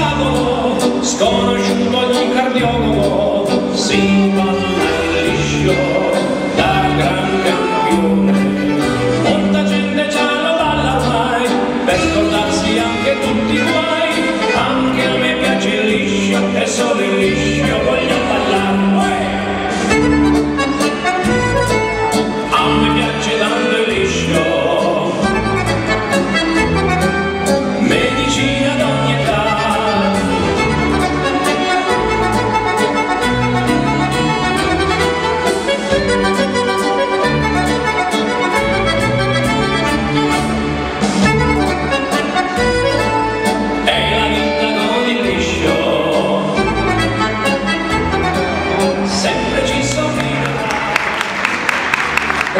diavolo, sconosciuto ogni cardiologo, si balla liscio da gran campione. Molta gente già lo balla mai, per scordarsi anche tutti i guai, anche a me piace liscio e solo il liscio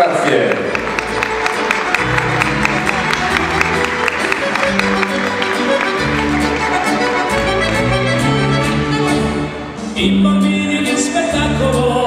Grazie. I bambini di spettacolo